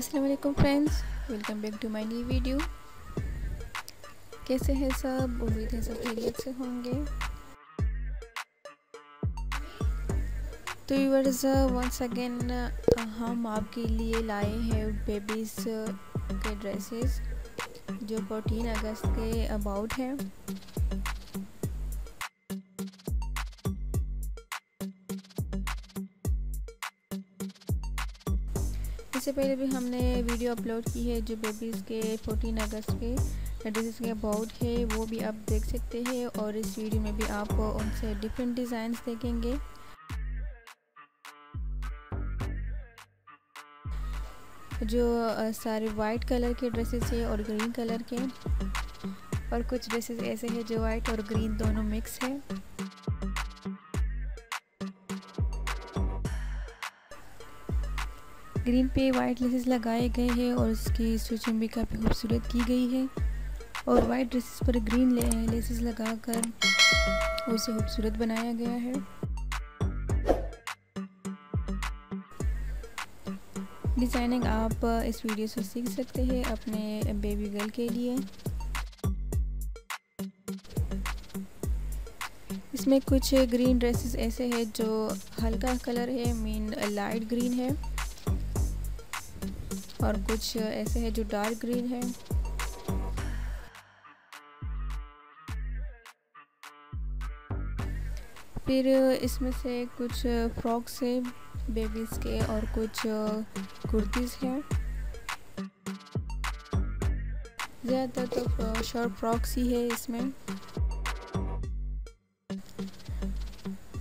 वालेकुम friends welcome back to my new video कैसे हैं सब? उम्मीद है सब खैरियत से होंगे। तो व्यूअर्स वंस अगेन हम आपके लिए लाए हैं बेबीज़ के ड्रेसेस जो फोर्टीन अगस्त के अबाउट हैं। इससे पहले भी हमने वीडियो अपलोड की है जो बेबीज़ के 14 अगस्त के ड्रेसेस के अबाउट है वो भी आप देख सकते हैं और इस वीडियो में भी आप उनसे डिफरेंट डिज़ाइंस देखेंगे। जो सारे वाइट कलर के ड्रेसेस है और ग्रीन कलर के, और कुछ ड्रेसेस ऐसे हैं जो वाइट और ग्रीन दोनों मिक्स है। ग्रीन पे वाइट लेसेस लगाए गए हैं और उसकी स्टिचिंग भी काफ़ी खूबसूरत की गई है। और वाइट ड्रेसेस पर ग्रीन लेसेस लगाकर उसे खूबसूरत बनाया गया है। डिज़ाइनिंग आप इस वीडियो से सीख सकते हैं अपने बेबी गर्ल के लिए। इसमें कुछ ग्रीन ड्रेसेस ऐसे हैं जो हल्का कलर है मीन लाइट ग्रीन है। और कुछ ऐसे है जो डार्क ग्रीन है। फिर इसमें से कुछ फ्रॉक्स है बेबीज़ के और कुछ कुर्तीज़ हैं। ज़्यादातर तो शॉर्ट फ्रॉक्स ही है इसमें।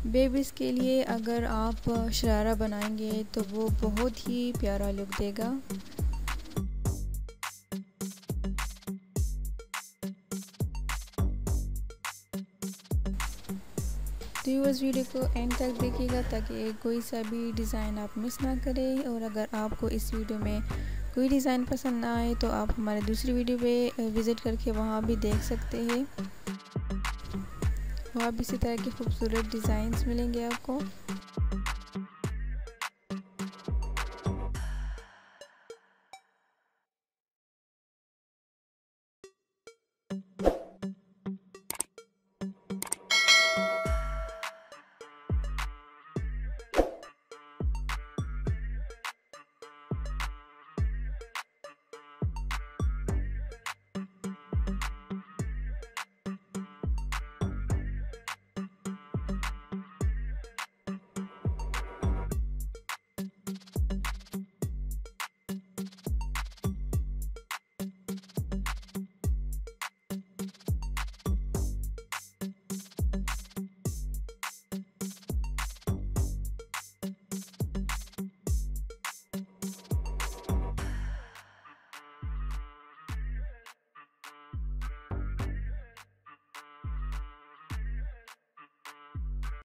बेबीज़ के लिए अगर आप शरारा बनाएँगे तो वो बहुत ही प्यारा लुक देगा। तो यूज़ वीडियो को एंड तक देखिएगा ताकि कोई सा भी डिज़ाइन आप मिस ना करें और अगर आपको इस वीडियो में कोई डिज़ाइन पसंद ना आए तो आप हमारे दूसरी वीडियो पे विज़िट करके वहाँ भी देख सकते हैं। वहाँ भी इसी तरह के खूबसूरत डिज़ाइंस मिलेंगे आपको।